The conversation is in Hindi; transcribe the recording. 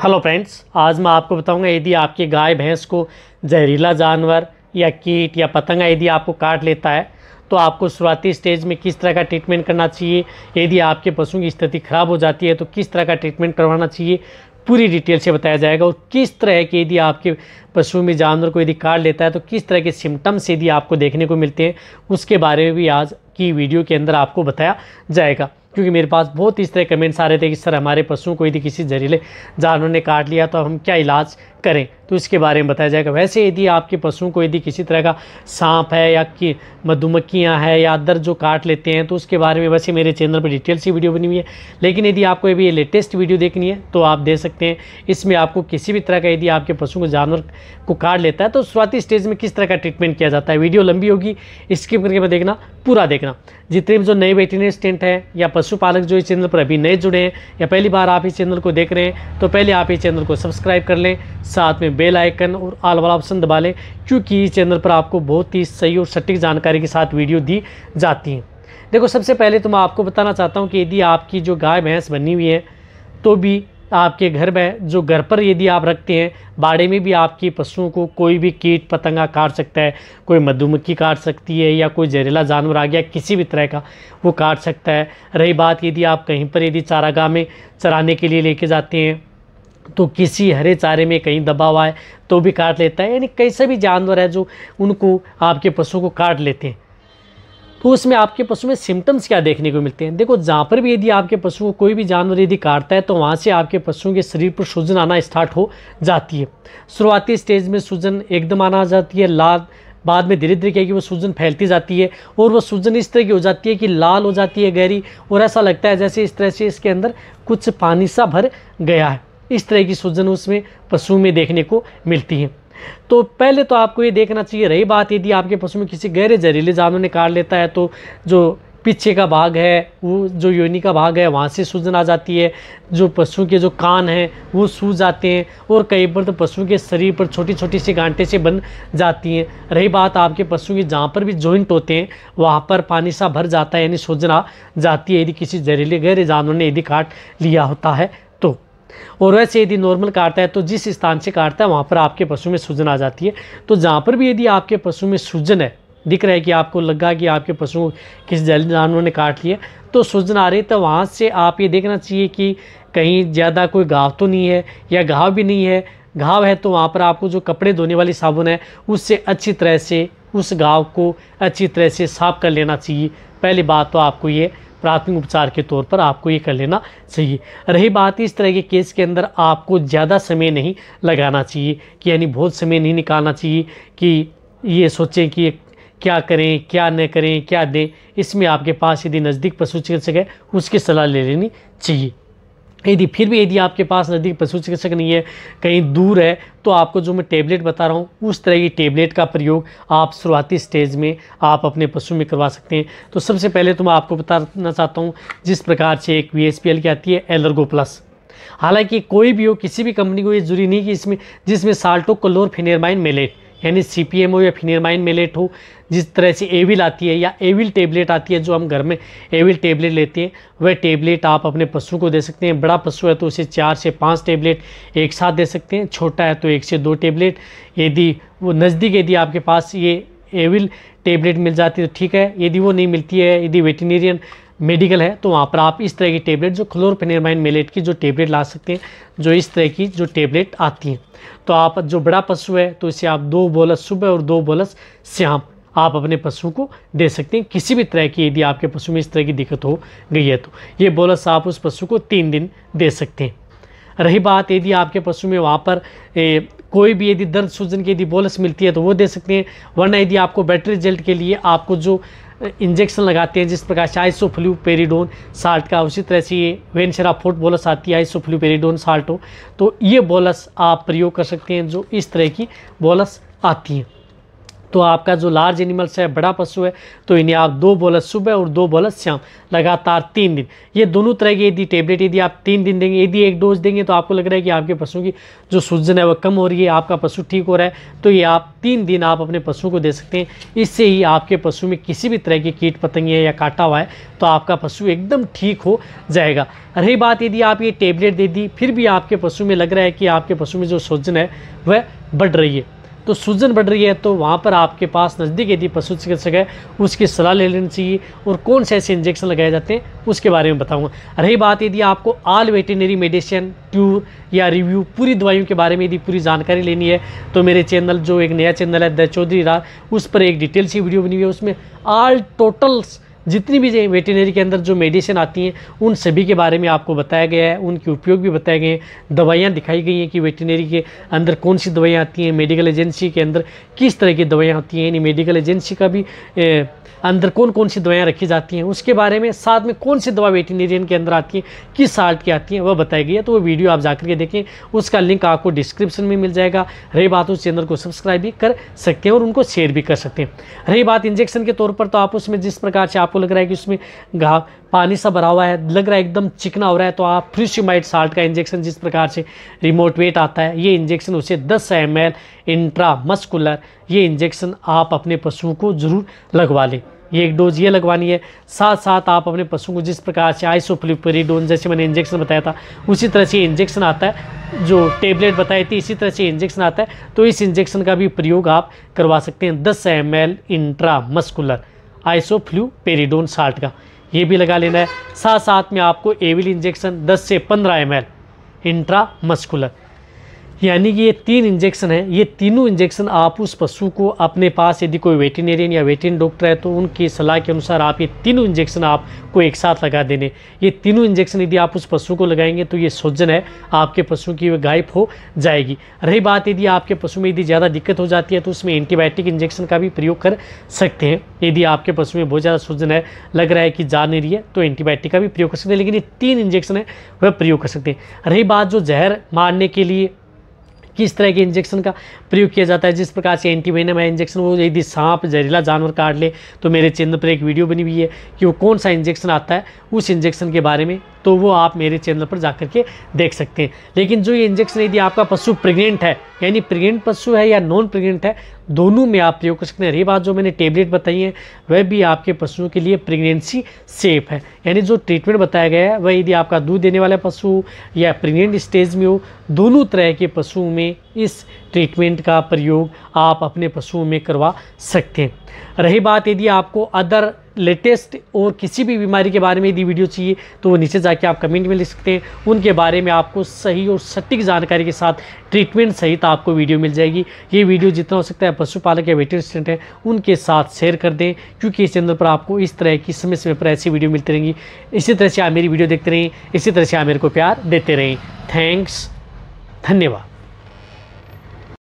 हेलो फ्रेंड्स आज मैं आपको बताऊँगा यदि आपकी गाय, भैंस को जहरीला जानवर या कीट या पतंगा यदि आपको काट लेता है तो आपको शुरुआती स्टेज में किस तरह का ट्रीटमेंट करना चाहिए? यदि आपके पशु की स्थिति खराब हो जाती है तो किस तरह का ट्रीटमेंट करवाना चाहिए? पूरी डिटेल से बताया जाएगा। और किस तरह के यदि आपके पशु में जानवर को यदि काट लेता है तो किस तरह के सिम्टम्स यदि आपको देखने को मिलते हैं, उसके बारे में भी आज की वीडियो के अंदर आपको बताया जाएगा। क्योंकि मेरे पास बहुत इस तरह कमेंट्स आ रहे थे कि, सर, हमारे पशुओं को यदि किसी जहरीले जानवर ने काट लिया तो हम क्या इलाज करें तो इसके बारे में बताया जाएगा। वैसे यदि आपके पशुओं को यदि किसी तरह का सांप है या कि मधुमक्खियाँ हैं या अदर जो काट लेते हैं तो उसके बारे में वैसे मेरे चैनल पर डिटेल सी वीडियो बनी हुई है। लेकिन यदि आपको अभी ये लेटेस्ट वीडियो देखनी है तो आप दे सकते हैं, इसमें आपको किसी भी तरह का यदि आपके पशु को जानवर को काट लेता है तो शुरुआती स्टेज में किस तरह का ट्रीटमेंट किया जाता है, वीडियो लंबी होगी, स्किप करके मैं देखना, पूरा देखना। जितने भी जो नए वेटनरी स्टेंट हैं या पशुपालक जो इस चैनल पर अभी नए जुड़े हैं, या पहली बार आप इस चैनल को देख रहे हैं तो पहले आप इस चैनल को सब्सक्राइब कर लें साथ में बेल आइकन और आल वाला ऑप्शन दबा लें, क्योंकि इस चैनल पर आपको बहुत ही सही और सटीक जानकारी के साथ वीडियो दी जाती हैं। देखो, सबसे पहले तो मैं आपको बताना चाहता हूँ कि यदि आपकी जो गाय भैंस बनी हुई है तो भी आपके घर में जो घर पर यदि आप रखते हैं, बाड़े में भी आपकी पशुओं को कोई भी कीट पतंगा काट सकता है, कोई मधुमक्खी काट सकती है या कोई जहरीला जानवर आ गया, किसी भी तरह का वो काट सकता है। रही बात, यदि आप कहीं पर यदि चारागाह में चराने के लिए लेके जाते हैं तो किसी हरे चारे में कहीं दबा हुआ है तो भी काट लेता है। यानी कैसे भी जानवर है जो उनको आपके पशु को काट लेते हैं। तो उसमें आपके पशु में सिम्टम्स क्या देखने को मिलते हैं? देखो, जहाँ पर भी यदि आपके पशु को कोई भी जानवर यदि काटता है तो वहाँ से आपके पशुओं के शरीर पर सूजन आना स्टार्ट हो जाती है। शुरुआती स्टेज में सूजन एकदम आना जाती है। लाल, बाद में धीरे धीरे क्या कि वो सूजन फैलती जाती है और वो सूजन इस तरह की हो जाती है कि लाल हो जाती है, गहरी। और ऐसा लगता है जैसे इस तरह से इसके अंदर कुछ पानी सा भर गया है। इस तरह की सूजन उसमें पशु में देखने को मिलती है। तो पहले तो आपको ये देखना चाहिए, रही बात यदि आपके पशु में किसी गहरे जहरीले जानवर ने काट लेता है तो जो पीछे का भाग है, वो जो योनि का भाग है, वहाँ से सूजन आ जाती है। जो पशु के जो कान हैं, वो सूज जाते हैं और कई बार तो पशु के शरीर पर छोटी छोटी सी गांठे से बन जाती हैं। रही बात आपके पशु की जहाँ पर भी जॉइंट होते हैं, वहाँ पर पानी सा भर जाता है, यानी सूजन आ जाती है। यदि किसी जहरीले गहरे जानवर ने यदि काट लिया होता है और वैसे यदि नॉर्मल काटता है तो जिस स्थान से काटता है, वहाँ पर आपके पशु में सूजन आ जाती है। तो जहाँ पर भी यदि आपके पशु में सूजन है, दिख रहा है कि आपको लगा कि आपके पशु किस जल जानवर ने काट लिया तो सूजन आ रही है तो वहाँ से आप ये देखना चाहिए कि कहीं ज़्यादा कोई घाव तो नहीं है या घाव भी नहीं है। घाव है तो वहाँ पर आपको जो कपड़े धोने वाली साबुन है, उससे अच्छी तरह से, उस घाव को अच्छी तरह से साफ़ कर लेना चाहिए। पहली बात तो आपको ये प्राथमिक उपचार के तौर पर आपको ये कर लेना चाहिए। रही बात इस तरह के केस के अंदर आपको ज़्यादा समय नहीं लगाना चाहिए, कि यानी बहुत समय नहीं निकालना चाहिए, कि ये सोचें कि क्या करें, क्या न करें, क्या दें, इसमें आपके पास यदि नज़दीक पशु चिकित्सक है, उसकी सलाह ले लेनी चाहिए। यदि फिर भी यदि आपके पास नज़दीक पशु चिकित्सक नहीं है, कहीं दूर है तो आपको जो मैं टेबलेट बता रहा हूँ, उस तरह की टेबलेट का प्रयोग आप शुरुआती स्टेज में आप अपने पशु में करवा सकते हैं। तो सबसे पहले तो मैं आपको बताना चाहता हूँ, जिस प्रकार से एक वी की आती है एलर्गो प्लस हालाँकि कोई भी हो, किसी भी कंपनी को ये ज़रूरी नहीं कि इसमें, जिसमें साल्टो कलोर फिनेरमाइन मेलेट यानी सी पी एम हो या फिनेरमाइन मेलेट हो, जिस तरह से एविल आती है या एविल टेबलेट आती है जो हम घर में एविल टेबलेट लेते हैं, वह टेबलेट आप अपने पशु को दे सकते हैं। बड़ा पशु है तो उसे चार से पाँच टेबलेट एक साथ दे सकते हैं, छोटा है तो एक से दो टेबलेट यदि वो नज़दीक यदि आपके पास ये एविल टेबलेट मिल जाती है तो ठीक है, यदि वो नहीं मिलती है, यदि वेटिनेरियन मेडिकल है तो वहाँ पर आप इस तरह की टेबलेट जो क्लोरफेनेरमाइन मेलेट की जो टेबलेट ला सकते हैं जो इस तरह की जो टेबलेट आती हैं। तो आप जो बड़ा पशु है तो इसे आप दो बोलस सुबह और दो बोलस शाम आप अपने पशु को दे सकते हैं। किसी भी तरह की यदि आपके पशु में इस तरह की दिक्कत हो गई है तो ये बोलस आप उस पशु को तीन दिन दे सकते हैं। रही बात यदि आपके पशु में वहाँ पर ए, कोई भी यदि दर्द सूजन की यदि बोलस मिलती है तो वो दे सकते हैं। वरना यदि आपको बेटर रिज़ल्ट के लिए आपको जो इंजेक्शन लगाते हैं जिस प्रकार से आइसोफ्लू पेरीडोन साल्ट का, उसी तरह से ये वेनशरा फोर्ट बोलस आती है आइसोफ्लू पेरीडोन साल्ट। हो तो ये बोलस आप प्रयोग कर सकते हैं जो इस तरह की बोलस आती हैं। तो आपका जो लार्ज एनिमल्स है, बड़ा पशु है तो इन्हें आप दो बोलस सुबह और दो बोलस शाम, लगातार तीन दिन। ये दोनों तरह की यदि टेबलेट यदि आप तीन दिन देंगे, यदि एक डोज देंगे तो आपको लग रहा है कि आपके पशु की जो सूजन है वह कम हो रही है, आपका पशु ठीक हो रहा है तो ये आप तीन दिन आप अपने पशु को दे सकते हैं। इससे ही आपके पशु में किसी भी तरह की कीट पतंगे या काटा हुआ है तो आपका पशु एकदम ठीक हो जाएगा। रही बात यदि आप ये टेबलेट दे दी, फिर भी आपके पशु में लग रहा है कि आपके पशु में जो सूजन है, वह बढ़ रही है। तो सूजन बढ़ रही है तो वहाँ पर आपके पास नज़दीक यदि पशु चिकित्सक है, उसकी सलाह ले लेनी चाहिए और कौन से ऐसे इंजेक्शन लगाए जाते हैं, उसके बारे में बताऊँगा। रही बात यदि आपको आल वेटिनरी मेडिसिन ट्यूर या रिव्यू पूरी दवाइयों के बारे में यदि पूरी जानकारी लेनी है तो मेरे चैनल जो एक नया चैनल है, द चौधरी राज, उस पर एक डिटेल सी वीडियो बनी हुई है, उसमें आल टोटल्स जितनी भी वेटिनरी के अंदर जो मेडिसिन आती हैं उन सभी के बारे में आपको बताया गया है उनके उपयोग भी बताए गए हैं। दवाइयाँ दिखाई गई हैं कि वेटिनरी के अंदर कौन सी दवाइयाँ आती हैं मेडिकल एजेंसी के अंदर किस तरह की दवाइयाँ आती हैं यानी मेडिकल एजेंसी का भी ए, अंदर कौन कौन सी दवाइयाँ रखी जाती हैं उसके बारे में साथ में कौन सी दवा वेटिनेरियन के अंदर आती है किस साल्ट की आती हैं वह बताई गई है। तो वो वीडियो आप जाकर के देखें उसका लिंक आपको डिस्क्रिप्शन में मिल जाएगा। रही बात उस चैनल को सब्सक्राइब भी कर सकते हैं और उनको शेयर भी कर सकते हैं। रही बात इंजेक्शन के तौर पर तो आप उसमें जिस प्रकार से आपको लग रहा है कि उसमें घाव पानी सा भरा हुआ है, लग रहा है एकदम चिकना हो रहा है तो आप फ्रिशिमाइड साल्ट का इंजेक्शन जिस प्रकार से रिमोट वेट आता है, ये इंजेक्शन उसे 10 एम एल इंट्रामस्कुलर ये इंजेक्शन आप अपने पशुओं को ज़रूर लगवा लें। ये एक डोज ये लगवानी है। साथ साथ आप अपने पशु को जिस प्रकार से आइसोफ्लिपरीडोन जैसे मैंने इंजेक्शन बताया था, उसी तरह से इंजेक्शन आता है, जो टेबलेट बताई थी, इसी तरह से इंजेक्शन आता है तो इस इंजेक्शन का भी प्रयोग आप करवा सकते हैं दस M L intramuscular isoflupredone salt का। ये भी लगा लेना है। साथ साथ में आपको एविल इंजेक्शन 10 से 15 एम एल, इंट्रामस्कुलर। यानी कि ये तीन इंजेक्शन है। ये तीनों इंजेक्शन आप उस पशु को अपने पास यदि कोई वेटिनेरियन या वेटिन डॉक्टर है तो उनकी सलाह के अनुसार आप ये तीनों इंजेक्शन आपको एक साथ लगा देने। ये तीनों इंजेक्शन यदि आप उस पशु को लगाएँगे तो ये सोजन है। आपके पशु की गायब हो जाएगी। रही बात यदि आपके पशु में यदि ज़्यादा दिक्कत हो जाती है तो उसमें एंटीबायोटिक इंजेक्शन का भी प्रयोग कर सकते हैं। यदि आपके पशु में बहुत ज़्यादा सूजन है, लग रहा है कि जा नहीं रही है तो एंटीबायोटिक का भी प्रयोग कर सकते हैं। लेकिन ये तीन इंजेक्शन है, वह प्रयोग कर सकते हैं। रही बात जो जहर मारने के लिए किस तरह के इंजेक्शन का प्रयोग किया जाता है, जिस प्रकार से एंटीवेनम है इंजेक्शन वो यदि सांप, जहरीला जानवर काट ले तो मेरे चैनल पर एक वीडियो बनी हुई है कि वो कौन सा इंजेक्शन आता है, उस इंजेक्शन के बारे में तो वो आप मेरे चैनल पर जा के देख सकते हैं। लेकिन जो ये इंजेक्शन यदि आपका पशु प्रेग्नेंट है, यानी प्रेग्नेंट पशु है या नॉन प्रेग्नेंट है, दोनों में आप प्रयोग कर सकते हैं। रही बात जो मैंने टेबलेट बताई है, वह भी आपके पशुओं के लिए प्रेगनेंसी सेफ़ है। यानी जो ट्रीटमेंट बताया गया है, वह यदि आपका दूध देने वाला पशु या प्रेग्नेंट स्टेज में हो, दोनों तरह के पशुओं में इस ट्रीटमेंट का प्रयोग आप अपने पशुओं में करवा सकते हैं। रही बात यदि आपको अदर लेटेस्ट और किसी भी बीमारी के बारे में यदि वीडियो चाहिए तो वो नीचे जाके आप कमेंट में लिख सकते हैं। उनके बारे में आपको सही और सटीक जानकारी के साथ ट्रीटमेंट सहित आपको वीडियो मिल जाएगी। ये वीडियो जितना हो सकता है पशुपालक या वेटरी स्टूडेंट हैं, उनके साथ शेयर कर दें, क्योंकि इस चैनल पर आपको इस तरह की समय समय पर ऐसी वीडियो मिलती रहेंगी। इसी तरह से आप मेरी वीडियो देखते रहें, इसी तरह से आप मेरे को प्यार देते रहें। थैंक्स, धन्यवाद।